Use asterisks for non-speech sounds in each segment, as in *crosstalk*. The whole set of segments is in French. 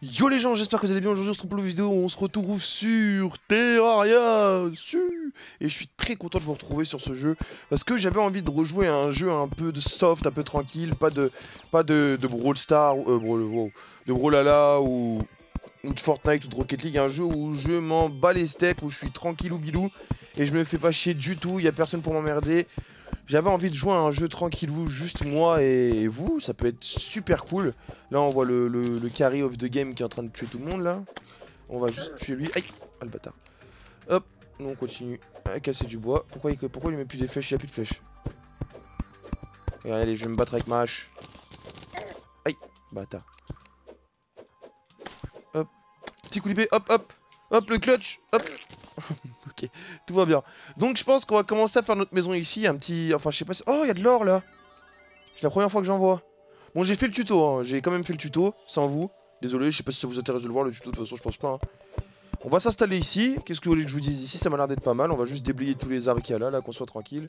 Yo les gens, j'espère que vous allez bien. Aujourd'hui, on se retrouve vidéo. On se retrouve sur Terraria. Et je suis très content de vous retrouver sur ce jeu parce que j'avais envie de rejouer à un jeu un peu de soft, un peu tranquille, pas de pas de, de Brawl Star, euh, de Brawlhalla ou, ou de Fortnite ou de Rocket League. Un jeu où je m'en bats les steaks, où je suis tranquille ou bilou et je me fais pas chier du tout. Il y a personne pour m'emmerder. J'avais envie de jouer à un jeu tranquillou, juste moi et vous, ça peut être super cool. Là on voit le, le, carry of the game qui est en train de tuer tout le monde là. On va juste tuer lui. Aïe Ah le bâtard. Hop, nous on continue à casser du bois. Pourquoi il, pourquoi il met plus des flèches? Il a plus de flèches. allez, je vais me battre avec ma hache. Aïe, bâtard. Hop, petit coup d'épée, hop, hop, hop, le clutch, hop. Ok, tout va bien. Donc je pense qu'on va commencer à faire notre maison ici. Un petit... Enfin, je sais pas si... Oh, il y a de l'or là C'est la première fois que j'en vois. Bon, j'ai fait le tuto, hein. j'ai quand même fait le tuto, sans vous. Désolé, je sais pas si ça vous intéresse de le voir, le tuto, de toute façon, je pense pas. Hein. On va s'installer ici. Qu'est-ce que vous voulez que je vous dise ici? Ça m'a l'air d'être pas mal. On va juste déblayer tous les arbres qu'il y a là, là, qu'on soit tranquille.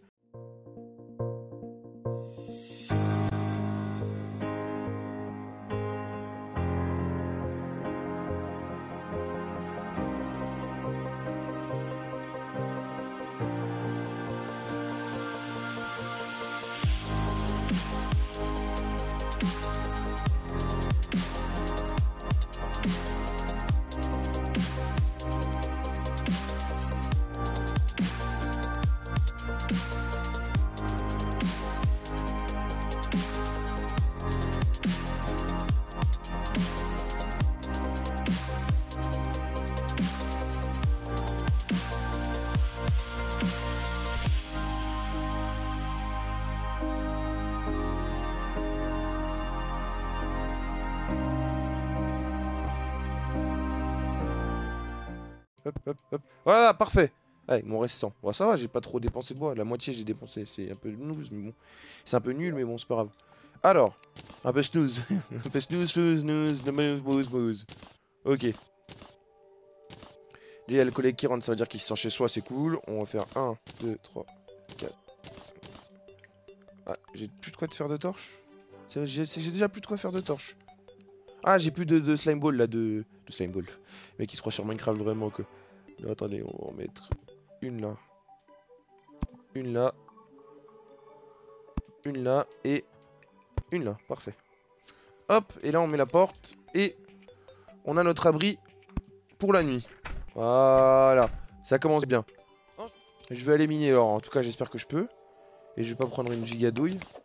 Hop, hop, hop. Voilà, parfait. Allez, mon restant. Bon, ça va, j'ai pas trop dépensé de bois. La moitié, j'ai dépensé. C'est un peu snooze, mais bon. C'est un peu nul, mais bon, c'est pas grave. Alors, un peu snooze. *laughs* un peu snooze, snooze, snooze, snooze, snooze. Ok. Il y a le collègue qui rentre, ça veut dire qu'il se sent chez soi, c'est cool. On va faire 1, 2, 3, 4, 5. Ah, j'ai plus de quoi te faire de torche? J'ai déjà plus de quoi faire de torche. Ah, j'ai plus de, slime ball là, de, slime ball. Mais qui se croit sur Minecraft vraiment que. attendez, on va en mettre une là. Une là. Une là et une là. Parfait. Hop, et là on met la porte et on a notre abri pour la nuit. Voilà, ça commence bien. Je vais aller miner alors, en tout cas j'espère que je peux. Et je vais pas prendre une gigadouille. Hop.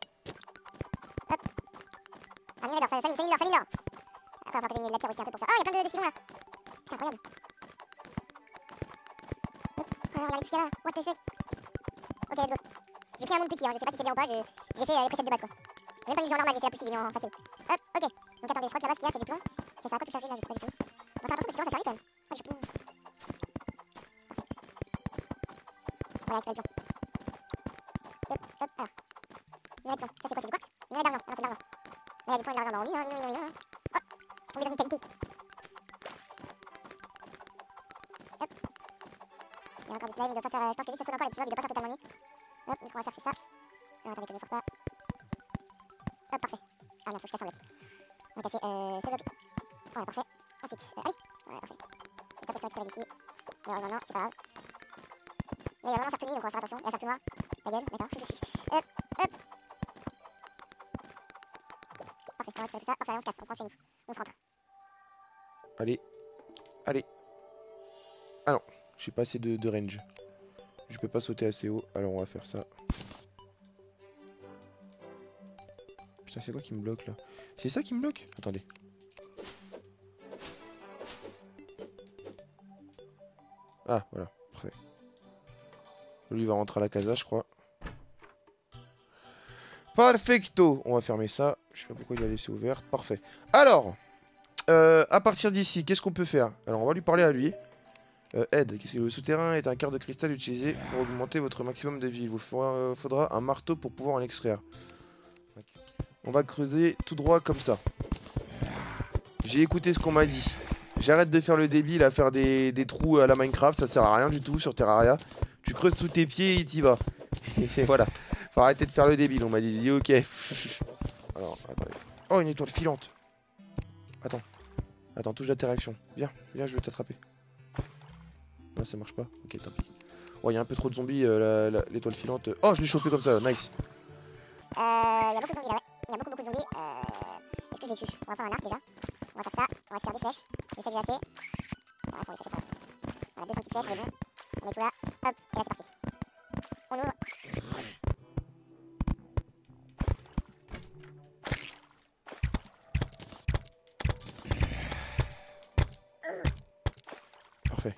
J'ai petit, hein. je sais pas si c'est bien ou pas, j'ai fait euh, les presets de base quoi. J'ai même pas mis en normal, j'ai fait la plus j'ai mis en facile. Hop, ok. Donc attendez, je crois que là-bas ce qu'il y a, c'est du plomb. Ça, ça va pas tout charger là, je sais pas du tout. On va faire attention parce que sinon ça fait quand même. Oh, j'ai plus. Parfait. Voilà, je fais le plomb. Hop, hop, alors. Minerai de plomb, ça c'est quoi, c'est du quartz? Minerai d'argent, ah non, c'est de l'argent. Là, il y a du plomb et de l'argent, non, oui, oui, oui, oui, oui. Tomber dans une qualité. Hop. Il y a encore des slimes, il doit pas faire. Je pense que lui ça se encore les petits mobs, il doit pas faire totalement nu. Hop, ce qu'on va faire c'est ça. Non, attendez que je ne pas. Hop, parfait. Ah non, faut que je casse un bloc. On va casser euh, ce bloc. Voilà, parfait. Ensuite, euh, allez. Voilà, parfait. Je vais pas récupérer d'ici. Alors, non, non, c'est pas grave. Mais il va vraiment faire tout nuit, donc on va faire attention. Il va faire tout noir. Ta gueule, d'accord. hop, hop. Parfait, on va récupérer tout ça. Enfin, on se casse, on se range chez nous. On se rentre. Allez. Allez. Ah non, j'ai pas assez de, range. Je peux pas sauter assez haut, alors on va faire ça. Putain, c'est quoi qui me bloque là? C'est ça qui me bloque? Attendez. Ah, voilà, parfait. Lui il va rentrer à la casa, je crois. Perfecto On va fermer ça. Je sais pas pourquoi il l'a laissé ouverte. Parfait. Alors, euh, à partir d'ici, qu'est-ce qu'on peut faire? Alors, on va lui parler à lui. Euh, aide, le souterrain est un quart de cristal utilisé pour augmenter votre maximum de vie. Il vous faudra, faudra un marteau pour pouvoir en extraire. On va creuser tout droit comme ça. J'ai écouté ce qu'on m'a dit. J'arrête de faire le débile à faire des, trous à la Minecraft, ça sert à rien du tout sur Terraria. Tu creuses sous tes pieds et t'y vas. *laughs* voilà. Faut arrêter de faire le débile, on m'a dit. Ok. *laughs* Oh, une étoile filante. Attends. Attends, touche d'interaction. Viens, viens, je vais t'attraper. Non, ça marche pas. Ok, tant pis. Oh, il y a un peu trop de zombies, euh, l'étoile filante. Oh, je l'ai chopé comme ça, nice. Euh, il y a beaucoup de zombies là, ouais. Il beaucoup, beaucoup de zombies. Euh, Est-ce que je les tue On va prendre un arc déjà. On va faire ça. On va se faire des flèches. J'essaie de lasser. Voilà, sur les flèches, ça va. On a 200 petites flèches, on est bon. On met tout là. Hop, et là c'est parti.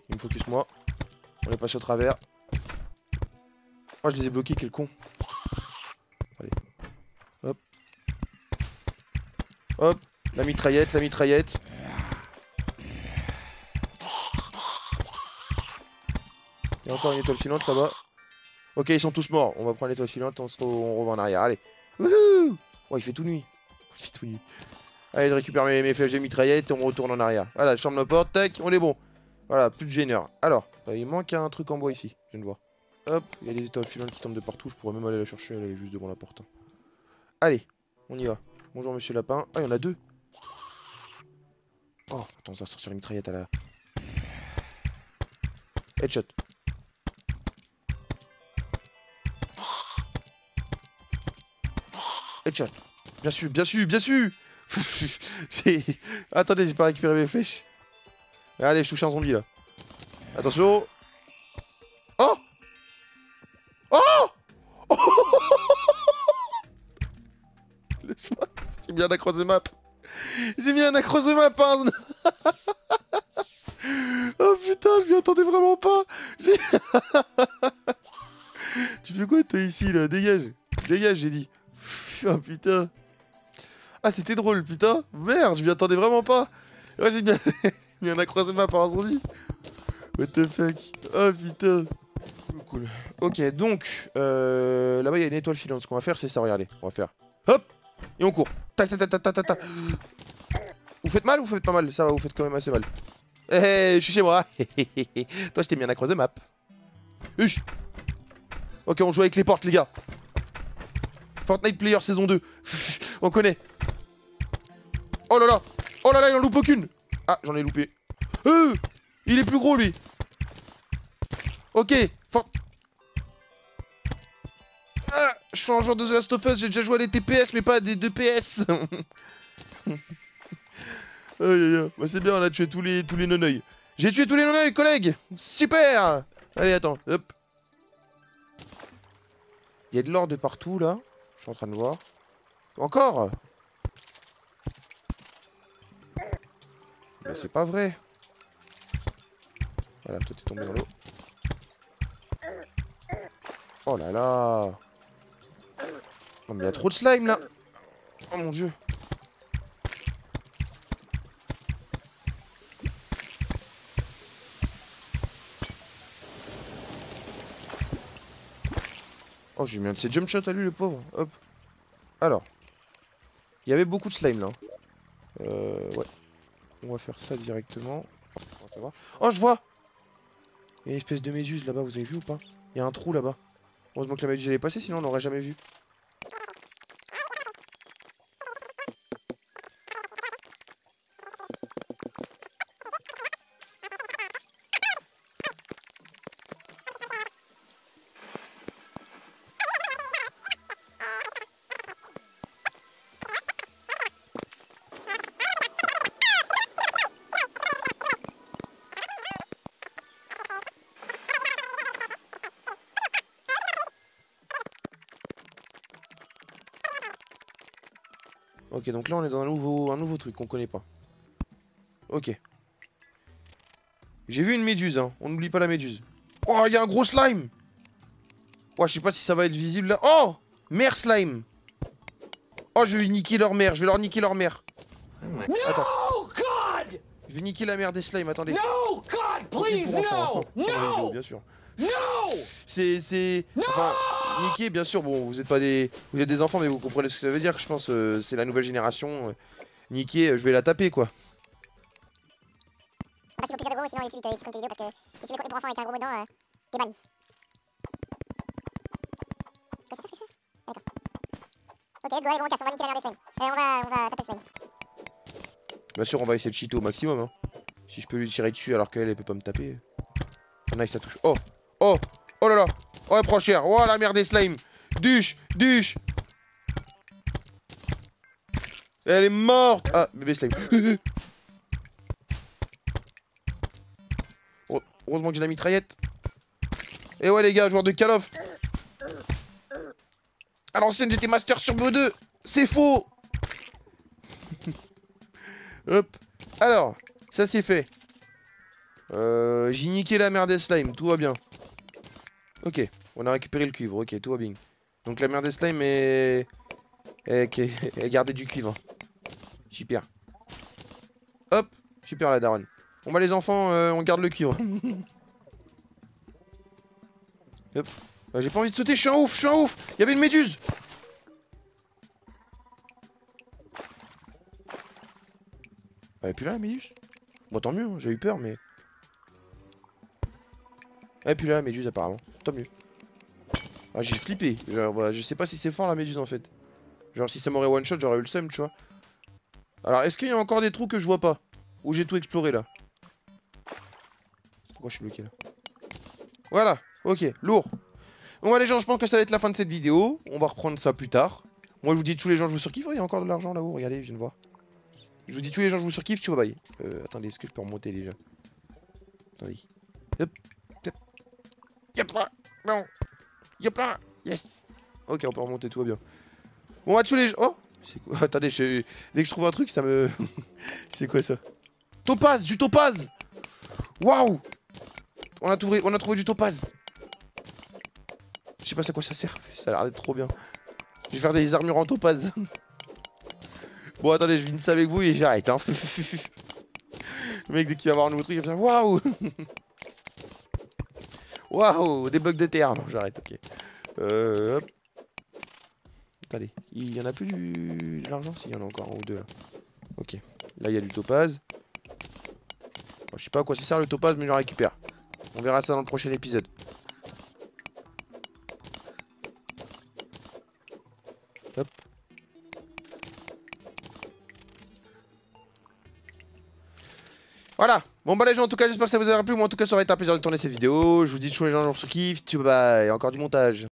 Il me focus moi. On est passé au travers. Oh, je les ai bloqués, quel con. Allez. Hop. Hop. La mitraillette, la mitraillette. Il y a encore une étoile filante là-bas. Ok, ils sont tous morts. On va prendre l'étoile filante, on, se on revient en arrière. Allez. Wouhou Oh, il fait tout nuit. *laughs* Il fait tout nuit. Allez, je récupère mes, mes flèches de mitraillette et on retourne en arrière. Voilà, je ferme la porte, tac, on est bon. Voilà, plus de gêneur. Alors, bah, il manque un truc en bois ici, je viens de voir. Hop, il y a des étoiles filantes qui tombent de partout, je pourrais même aller la chercher, elle est juste devant la porte. Allez, on y va. Bonjour monsieur Lapin. Ah, il y en a deux. Oh, attends, on va sortir une mitraillette à la... Headshot. Headshot. Bien sûr, bien sûr, bien sûr *laughs* Attendez, j'ai pas récupéré mes flèches. Allez, je touche un zombie là. Attention. Oh Oh, *laughs* Laisse-moi. J'ai bien accroché map. J'ai bien accroché map. Hein. *laughs* oh putain, je m'y attendais vraiment pas. *laughs* tu fais quoi toi ici là? Dégage. Dégage, j'ai dit. Oh putain. Ah, c'était drôle, putain. Merde, je m'y attendais vraiment pas. Ouais, j'ai bien. Il y en a croisé ma par un zombie. What the fuck Oh putain. Cool. Ok, donc, euh, là-bas, il y a une étoile filante. Ce qu'on va faire, c'est ça. Regardez, on va faire. Hop Et on court. Tac, tac, tac, tac, tac, tac. Vous faites mal ou vous faites pas mal? Ça va, vous faites quand même assez mal. Eh, hey, je suis chez moi. *laughs* Toi, je t'ai mis un croisé map. Huch. Ok, on joue avec les portes, les gars. Fortnite Player saison 2. *laughs* on connaît. Oh là là Oh là là, il en loupe aucune ah, j'en ai loupé. Euh Il est plus gros, lui. Ok. Fort... Ah, je suis un joueur de The Last of Us, j'ai déjà joué à des TPS, mais pas à des 2 PS. *laughs* aïe, aïe, aïe. Bah, c'est bien, on a tué tous les, tous les. J'ai tué tous les non-oeils, collègues Super Allez, attends, hop. Il y a de l'or de partout, là. Je suis en train de voir. Encore? C'est pas vrai. Voilà, toi t'es tombé dans l'eau. Oh là là. Non mais il y a trop de slime là. Oh mon dieu. Oh j'ai mis un de ces jump shots à lui le pauvre. Hop. Alors. Il y avait beaucoup de slime là. Euh ouais on va faire ça directement. Oh, je vois Il y a une espèce de méduse là-bas, vous avez vu ou pas? Il y a un trou là-bas. Heureusement que la méduse elle est passée, sinon on l'aurait jamais vu. Ok, donc là on est dans un nouveau, un nouveau truc qu'on connaît pas. Ok. J'ai vu une méduse, hein. On n'oublie pas la méduse. Oh, il y a un gros slime Oh, je sais pas si ça va être visible là. Oh Mère slime Oh, je vais niquer leur mère. Je vais leur niquer leur mère. Attends. Je vais niquer la mère des slimes, attendez. No, God, please, no, no, bien sûr. No C'est, c'est, enfin, niquer, bien sûr. Bon, vous êtes pas des, vous êtes des enfants, mais vous comprenez ce que ça veut dire. Je pense, euh, c'est la nouvelle génération. Euh, niquer, euh, je vais la taper, quoi. Pas si plus de gros, sinon YouTube te supprime tes vidéos parce que si tu mets contenu pour enfants avec un gros mot dedans, euh, t'es banni. C'est ça ce que je fais? D'accord. Ok, let's go, allez, bon, on casse, on va niquer la mère des. Euh, on va, on va taper slime. Bien sûr, on va essayer de cheater au maximum. Hein. Si je peux lui tirer dessus alors qu'elle, elle peut pas me taper. Nice, ça touche. Oh Oh Là Oh, la merde des slimes. Duche Duche Elle est morte Ah, bébé slime. *laughs* Heureusement que j'ai la mitraillette. Et ouais les gars, joueur de Call of. À l'ancienne, j'étais master sur BO2. C'est faux *laughs* Hop. Alors, ça c'est fait. Euh, J'ai niqué la merde des slime, tout va bien. Ok, on a récupéré le cuivre, ok, tout va bien. Donc la merde des slime est... est... *laughs* est gardée du cuivre. Super. Hop, super la daronne. Bon bah les enfants, euh, on garde le cuivre. *laughs* Hop. Ah, J'ai pas envie de sauter, je suis un ouf, je suis un ouf Il y avait une méduse Elle est plus là la méduse? Bon tant mieux, hein, j'ai eu peur mais... Elle est plus là la méduse apparemment, tant mieux. Ah j'ai flippé, Genre, bah, je sais pas si c'est fort la méduse en fait. Genre si ça m'aurait one shot j'aurais eu le seum tu vois. Alors est-ce qu'il y a encore des trous que je vois pas? Où j'ai tout exploré là? Pourquoi je suis bloqué là? Voilà, ok, lourd. Bon bah les gens je pense que ça va être la fin de cette vidéo. On va reprendre ça plus tard. Moi je vous dis tous les gens je vous surkiffe, il y a encore de l'argent là-haut, regardez, je viens de voir. Je vous dis tous les gens je vous surkiffe, tu vois, bye. Euh, attendez, est-ce que je peux remonter déjà? Attendez. Hop, hop. Là Non Yop là Yes Ok, on peut remonter, tout va bien. Bon bah tous les. Oh *laughs* Attendez, je... dès que je trouve un truc, ça me... *laughs* C'est quoi ça? Topaz Du topaz Waouh on a, trouvé... on a trouvé du topaz Je sais pas à quoi ça sert, ça a l'air d'être trop bien. Je vais faire des armures en topaz. *laughs* Bon, attendez, je viens ça avec vous et j'arrête. Hein. Le mec, dès qu'il va voir un nouveau truc, il va faire Waouh Waouh Des bugs de terre. J'arrête, ok. Euh, hop. Attendez, il y en a plus du... de l'argent? S'il y en a encore un ou deux là. Ok. Là, il y a du topaz. Je sais pas à quoi ça sert le topaz, mais je le récupère. On verra ça dans le prochain épisode. Hop. Voilà. Bon bah les gens en tout cas j'espère que ça vous aura plu. Moi en tout cas ça aurait été un plaisir de tourner cette vidéo. Je vous dis toujours les gens je vous kiffe. Tu bye. Et encore du montage.